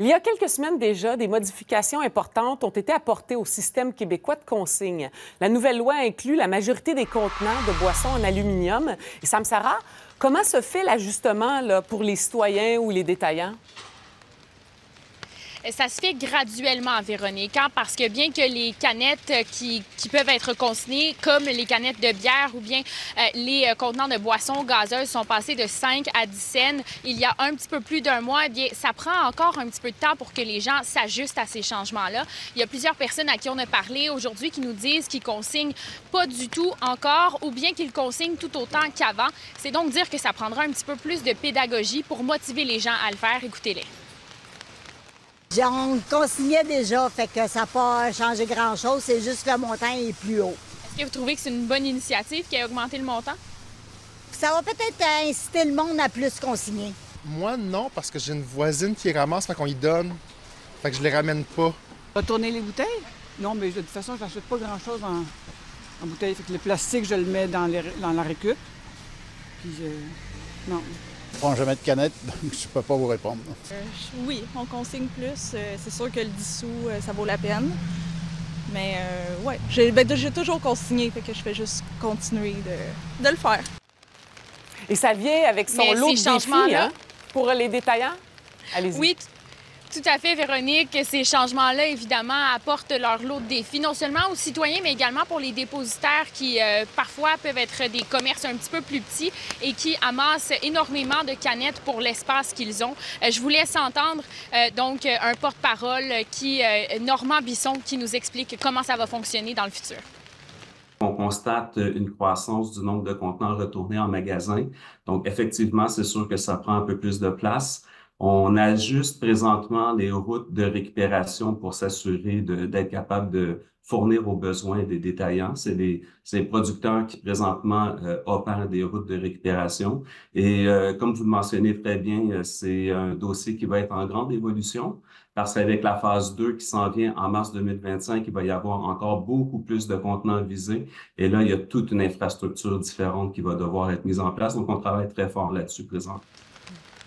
Il y a quelques semaines déjà, des modifications importantes ont été apportées au système québécois de consigne. La nouvelle loi inclut la majorité des contenants de boissons en aluminium. Et Sam Sarah, comment se fait l'ajustement pour les citoyens ou les détaillants? Ça se fait graduellement, Véronique, hein, parce que bien que les canettes qui, peuvent être consignées, comme les canettes de bière ou bien euh, les euh, contenants de boissons gazeuses sont passés de 5 à 10 cents il y a un petit peu plus d'un mois, eh bien, ça prend encore un petit peu de temps pour que les gens s'ajustent à ces changements-là. Il y a plusieurs personnes à qui on a parlé aujourd'hui qui nous disent qu'ils consignent pas du tout encore ou bien qu'ils consignent tout autant qu'avant. C'est donc dire que ça prendra un petit peu plus de pédagogie pour motiver les gens à le faire. Écoutez-les. On consignait déjà, fait que ça n'a pas changé grand-chose, c'est juste que le montant est plus haut. Est-ce que vous trouvez que c'est une bonne initiative qui a augmenté le montant? Ça va peut-être inciter le monde à plus consigner. Moi, non, parce que j'ai une voisine qui ramasse, fait qu'on y donne. Fait que je les ramène pas. Retourner les bouteilles? Non, mais de toute façon, je n'achète pas grand-chose en, bouteille. Fait que le plastique, je le mets dans, dans la récup. Puis, je... non, ne prends jamais de canette, donc je peux pas vous répondre. Euh, oui, on consigne plus. Euh, c'est sûr que le dissous, euh, ça vaut la peine. Mais ouais, ben, j'ai toujours consigné, fait que je fais juste continuer de, de le faire. Et ça vient avec son lot de défis, hein, pour les détaillants? Allez-y. Oui, tout à fait, Véronique. Ces changements-là, évidemment, apportent leur lot de défis, non seulement aux citoyens, mais également pour les dépositaires qui, euh, parfois, peuvent être des commerces un petit peu plus petits et qui amassent énormément de canettes pour l'espace qu'ils ont. Euh, je vous laisse entendre, euh, donc, un porte-parole qui, Normand Bisson, qui nous explique comment ça va fonctionner dans le futur. On constate une croissance du nombre de contenants retournés en magasin. Donc, effectivement, c'est sûr que ça prend un peu plus de place. On ajuste présentement les routes de récupération pour s'assurer d'être capable de fournir aux besoins des détaillants. C'est les, producteurs qui présentement euh, opèrent des routes de récupération. Et euh, comme vous le mentionnez très bien, euh, c'est un dossier qui va être en grande évolution parce qu'avec la phase 2 qui s'en vient en mars 2025, il va y avoir encore beaucoup plus de contenants visés. Et là, il y a toute une infrastructure différente qui va devoir être mise en place. Donc, on travaille très fort là-dessus présentement.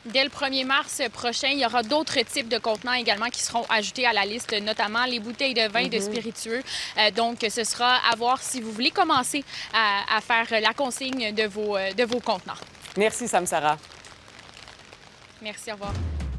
Dès le 1er mars prochain, il y aura d'autres types de contenants également qui seront ajoutés à la liste, notamment les bouteilles de vin et de mhm. spiritueux. Euh, donc, ce sera à voir si vous voulez commencer à, faire la consigne de vos, de vos contenants. Merci, Sam Sarah. Merci, au revoir.